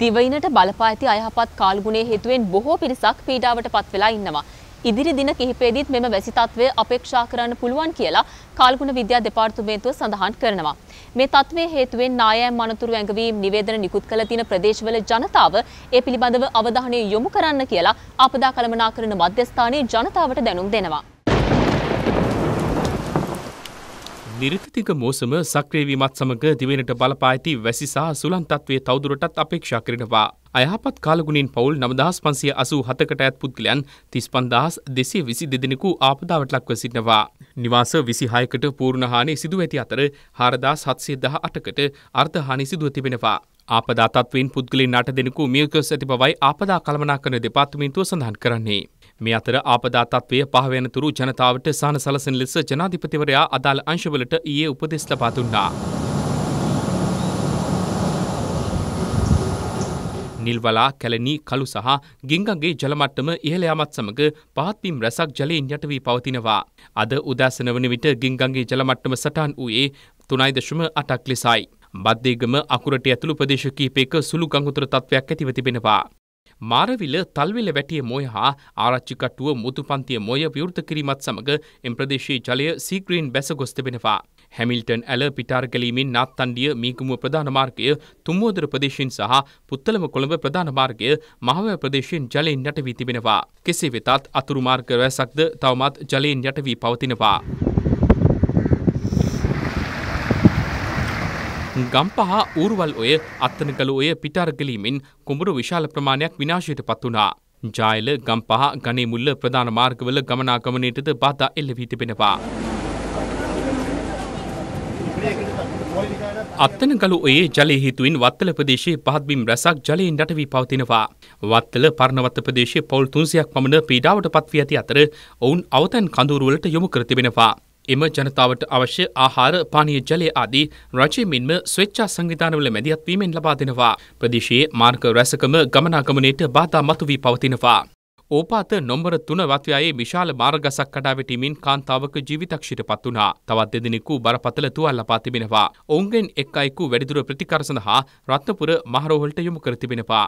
දිවයිනට බලපා ඇති අයහපත් කාල්ගුණයේ හේතුවෙන් බොහෝ පිරිසක් පීඩාවට පත් වෙලා ඉන්නවා. ඉදිරි දින කිහිපෙදිත් මෙම වැසි තත්ත්වය අපේක්ෂා කරන්න පුළුවන් කියලා කාල්ගුණ විද්‍යා දෙපාර්තමේන්තුව සඳහන් කරනවා. මේ තත්ත්වයේ හේතුවෙන් නායෑම් අනතුරු ඇඟවීම් නිවේදන නිකුත් කළ තියෙන ප්‍රදේශවල ජනතාව ඒ පිළිබඳව අවධානය යොමු කරන්න කියලා ආපදා කළමනාකරණ මධ්‍යස්ථානයේ ජනතාවට දැනුම් දෙනවා. නිරිතතික මෝසම සක්‍රේවීමත් සමඟ දිවෙනට බලපා ඇති වැසි සහ සුළන් තත්වය තවදුරටත් අපේක්ෂා කරනවා. අයහපත් කාලගුණින් පවුල් නමදහස් පන්සිය අසූ හතකට ඇත් පුද්ගලයන් තිස් පන්දහස් දෙසේ විසි දෙදෙනෙකු ආපදාවට ලක්ව සිටනවා. නිවාස විසි හයකට පූර්ණහානි සිදුව ඇති අතර හාරදා සත්සය දහ අටකට අර්ථහානි සිදුව තිබෙනවා. ආපදා තත්වයෙන් පුද්ගලින් අට දෙනෙකු මියකස් ඇති බවයි ආපදා කළමනා කරන දෙපාර්තමේන්තුව සඳහන් කරන්නේ. මේ අතර ආපදා තත්වය පහවෙනතුරු ජනතාවට සහන සලසන ලෙස ජනාධිපතිවරයා අදාළ අංශවලට ඊයේ උපදෙස් ලබා දුන්නා. නිල්වලා කැලණි කළු සහ ගිංගගේ ජලමට්ටම ඉහළ යාමත් සමග පහත්වීම් රැසක් ජලයෙන් යට වී පවතිනවා. අද උදෑසන වන විට ගිංගගේ ජලමට්ටම සටහන් වූයේ තුනයි දශම අටක් ලෙසයි. බද්දේගම අකුරට ඇතුළු ප්‍රදේශ කීපයක සුළු ගංගුතර තත්ත්වයක් ඇතිව තිබෙනවා. මාරවිල තල්විල වැටිය මොය හා ආරච්චිකට්ටුව මුතුපන්තිය මොය විවෘත කිරීමත් සමඟ එම් ප්‍රදේශයේ ජලය සීග්‍රීන් බැස ගොස් තිබෙනවා. හැමිල්ටන් ඇල පිටාර්ගලීමෙන් නාත්තන්ඩිය මීකුමුව ප්‍රධාන මාර්ගය තුම්මෝදර ප්‍රදේශයෙන් සහ පුත්තලම කොළඹ ප්‍රධාන මාර්ගය මහවැ ප්‍රදේශයෙන් ජලයෙන් යට වී තිබෙනවා. කෙසේ වෙතත් අතුරු මාර්ග රැසක්ද තවමත් ජලයෙන් යට වී පවතිනවා. ගම්පහ ඌරුවල් ඔය අත්තනගල ඔය පිටාර්ගලීමෙන් කුඹුරු විශාල ප්‍රමාණයක් විනාශයට පත් වුණා. ජායල ගම්පහ ගනේ මුල්ල ප්‍රධාන මාර්ගවල ගමනාගමනයටද බාධා එල්ල වී තිබෙනවා. අත්තනගලු ඔයේ ජලය හේතුවෙන් වත්තල ප්‍රදේශයේ පහත්බිම් රැසක් ජලයෙන් යට වී පවතිනවා. වත්තල පර්ණවත්ත ප්‍රදේශයේ පවුල් තුන්සියක් පමණ පීඩාවට පත්වී ඇති අතර ඔවුන් අවතැන් කඳුරුවලට යොමු කර තිබෙනවා. එම ජනතාවට අවශ්‍ය ආහාර පානීය ජලය ආදී රජය මෙන්ම ස්වච්ඡා සංවිධානවල මැදිහත්වීමෙන් ලබා දෙනවා. ප්‍රදේශයේ මාර්ග රැසකම ගමනාගමනයට බාධා මතු වී පවතිනවා. ඕපාත නොම්බර තුන වත්වයායේ විශාල මාර්ගසක් කඩාවැටීමෙන් කාන්තාවක ජීවිතක්ෂයට පත් වුණා. තවත් දෙදෙනෙකු බරපතල තුවාල ලබා තිබෙනවා. ඔවුන්ගෙන් එක් අයෙකු වැඩිදුර ප්‍රතිකාර සඳහා රත්නපුර මහරෝහලට යොමු කර තිබෙනවා.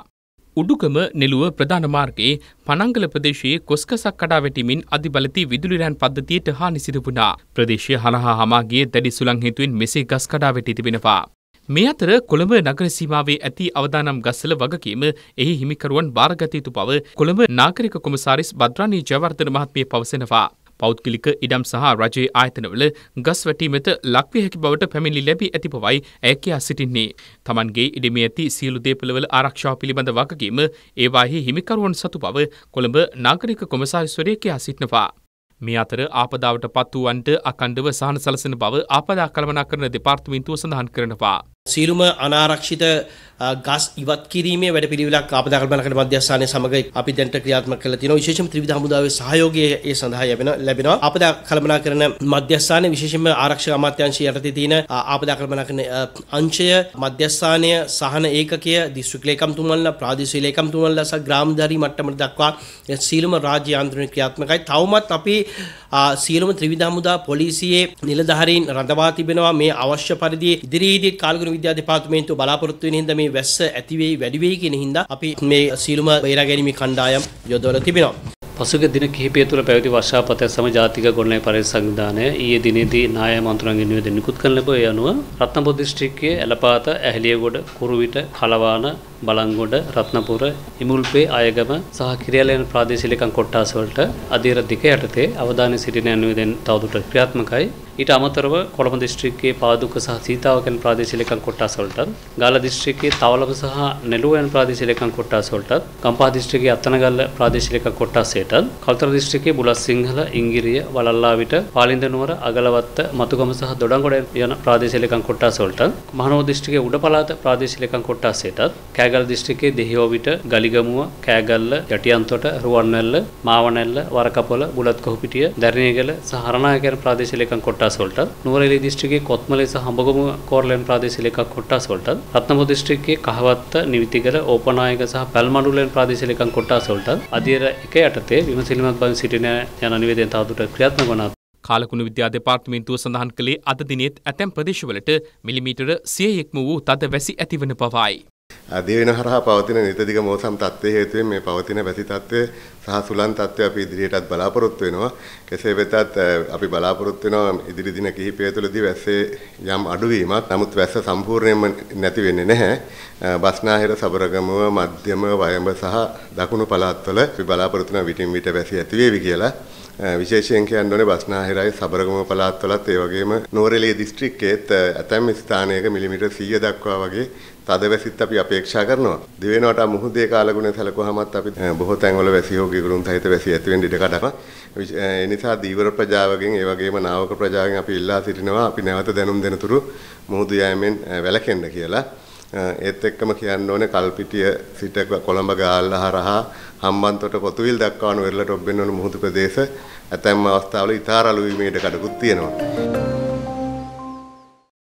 උඩුගම නෙළුව ප්‍රධාන මාර්ගයේ පනංගල ප්‍රදේශයේ කොස්කසක් කඩා වැටීමෙන් අධිබලති විදුලිරෑන් පද්ධතියට හානි සිදු වුණා. ප්‍රදේශය හරහා හමාගේ දැඩි සුළං හේතුවෙන් මෙසේ ගස් කඩා වැටී තිබෙනවා. මේ අතර කොළඹ නගර සීමාවේ ඇති අවදානම් ගස්සල වගකීම එහි හිමිකරුවන් භාරගත යුතු බව කොළඹ නාගරික කොමසාරිස් බද්රානී ජයවර්ධන මහත්මිය පවසනවා. පෞද්ගලික ඉඩම් සහ රජයේ ආයතනවල ගස් වැටීමට ලක්විය හැකි බවට පැමිණිලි ලැබී ඇති බවයි ඇය කියා සිටින්නේ. තමන්ගේ ඉඩමේ ඇති සියලු දේපළවල ආරක්ෂාව පිළිබඳ වගකීම ඒවාහි හිමිකරුවන් සතු බව කොළඹ නාගරික කොමසාරිස්වරය කියා සිටිනවා. මේ අතර ආපදාවට පත් වූවන්ට අකණ්ඩව සහන සලසන බව ආපදා කළමනාකරන දෙපාර්තමේන්තුව සඳහන් කරනවා. සියලුම අනාරක්ෂිත ගස් ඉවත් කිරීමේ වැඩ පිළිවෙලක් ආපදා කළමනාකරණ මධ්‍යස්ථානය සමග අපි දැනට ක්‍රියාත්මක කරලා තියෙනවා. විශේෂයෙන්ම ත්‍රිවිධ හමුදාවේ සහයෝගය ඒ සඳහා ලැබෙන ලැබෙනවා. ආපදා කළමනාකරණ මධ්‍යස්ථානයේ විශේෂයෙන්ම ආරක්ෂක අමාත්‍යාංශය යටතේ තියෙන ආපදා කළමනාකරණ අංශය මධ්‍යස්ථානය සහන ඒකකය දිස්ත්‍රික් ලේකම්තුමන්ලා ප්‍රාදේශීය ලේකම්තුමන්ලා සහ ග්‍රාමධාරී මට්ටමට දක්වා සියලුම රාජ්‍ය යාන්ත්‍රණ ක්‍රියාත්මකයි. තවමත් අපි සියලුම ත්‍රිවිධ හමුදා පොලිසියේ නිලධාරීන් රඳවා තිබෙනවා. මේ අවශ්‍ය පරිදි ඉදිරියේදී කාලගුණ විද්‍යා දෙපාර්තමේන්තුව බලාපොරොත්තු වෙන හින්දා මේ වැස්ස ඇති වෙයි වැඩි වෙයි කියන හින්දා අපි මේ සීලුම බේරා ගැනීමේ කණ්ඩායම් යොදවලා තිබෙනවා. පසුගිය දින කිහිපය තුළ පැවති වර්ෂාපතය සම ජාතික ගොඩනැගිලි පරිසර සංවිධානය ඊයේ දිනේදී නාය මන්ත්‍රණගේ නිවේදන නිකුත් කරන ලැබුව ඒ අනුව රත්නපුර දිස්ත්‍රික්කයේ ඇලපාත ඇහැලියගොඩ කුරුවිට කලවාන බලංගොඩ රත්නපුර ඉමුල්පේ අයගම සහ කිරියලයන ප්‍රාදේශීය ලේකම් කොට්ටාස වලට අධීර දික යටතේ අවධානය සිටින නිවේදන තවදුරටත් ක්‍රියාත්මකයි ඊට අමතරව කොළඹ දිස්ත්‍රික්කයේ පාදුක සහ සීතාවක යන ප්‍රාදේශීය ලේකම් කොට්ටාස වලටත් ගාල්ල දිස්ත්‍රික්කයේ තවලබ සහ නෙළුව යන ප්‍රාදේශීය ලේකම් කොට්ටාස වලටත් ගම්පහ දිස්ත්‍රික්කයේ අත්තනගල්ල ප්‍රාදේශීය ලේකම් කොට්ටාසයටත් කල්තර දිස්ත්‍රික්කයේ බුලත්සිංහල ඉංගිරිය වලල්ලාවිට පාලින්ද නුවර අගලවත්ත මතුගම සහ දොඩංගොඩ යන ප්‍රාදේශීය ලේකම් කොට්ටාස වලටත් මහනෝ දිස්ත්‍රික්කයේ උඩ පළාත ප්‍රාදේශීය ලේකම් කොට්ටාසයටත් කෑගල් දිස්ත්‍රික්කයේ දෙහියෝවිට ගලිගමුව කෑගල්ල යටියන්තොට රුවන්වැල්ල මාවනැල්ල වරකපොළ බුලත් කොහුපිටිය දැරණියගල සහ හරණායක යන ප්‍රාදේශීය ලේකම් කොට්ටාස කොට්ටාස වලට නුවරඑළිය දිස්ත්‍රික්කයේ කොත්මලේ සහ හඹගම කෝරළයන් ප්‍රාදේශීය ලේකම් කොට්ටාස වලට රත්නපුර දිස්ත්‍රික්කයේ කහවත්ත නිවිතිගල ඕපනායක සහ පැල්මඩුලෙන් ප්‍රාදේශීය ලේකම් කොට්ටාස වලට අධීර එක යටතේ විමසිලිමත් බව සිටින යන නිවේදනය තවදුරටත් ක්‍රියාත්මක වන කාලකුණු විද්‍යා දෙපාර්තමේන්තුව සඳහන් කළේ අද දිනෙත් ඇතැම් ප්‍රදේශවලට මිලිමීටර සියයෙක්ම වූ තද වැසි ඇතිවන බවයි. දිවෙන හරහා පවතින නිතදිග මෝසම් තත්ත්වයේ හේතුවෙන් මේ පවතින වැසි තත්ත්වය සහ සුළං තත්ත්වය අපි ඉදිරියටත් බලාපොරොත්තු වෙනවා. කෙසේ වෙතත් අපි බලාපොරොත්තු වෙනවා ඉදිරි දින කිහිපය තුළදී වැස්සේ යම් අඩුවීමක්. නමුත් වැස්ස සම්පූර්ණයෙන්ම නැති වෙන්නේ නැහැ. බස්නාහිර සබරගමුව මධ්‍යම වයඹ සහ දකුණු පළාත්වල අපි බලාපොරොත්තු වෙන විටින් විට වැසි ඇති වේවි කියලා. Eh, විශේෂයෙන් කියන්න ඕනේ බස්නාහිරයි සබරගමුව පළාත්වලත් ඒ වගේම නුවරඑළිය දිස්ත්‍රික්කයේත් eh, ඇතැම් ස්ථානයක මිලිමීටර් 100 දක්වා වගේ තදවැසිත් අපි අපේක්ෂා කරනවා. දිවෙනවට මුහුදේ කාලගුණය සැලකුවහමත් අපි eh, බොහෝ තැන්වල වැසි හෝ ගිගුරුම් සහිත වැසි ඇති වෙන්න ඉඩ කඩනවා. ඒ නිසා දීවර ප්‍රජාවගෙන් ඒ වගේම නාවක ප්‍රජාවෙන් අපි ඉල්ලා සිටිනවා අපි නැවත දැනුම් දෙනතුරු මුහුදු යෑමෙන් වැළකෙන්න කියලා. ඒත් එක්කම කියන්න ඕනේ කල්පිටිය සිට කොළඹ ගාල්ල හරහා හම්බන්තොට කොතුවිල් දක්වා වන වෙරළට ඔබ්බෙන්න වන මුහුදු ප්‍රදේශ ඇතැම් අවස්ථාවල ඉතාරලු වීමේ ඉඩ කඩකුත් තියෙනවා.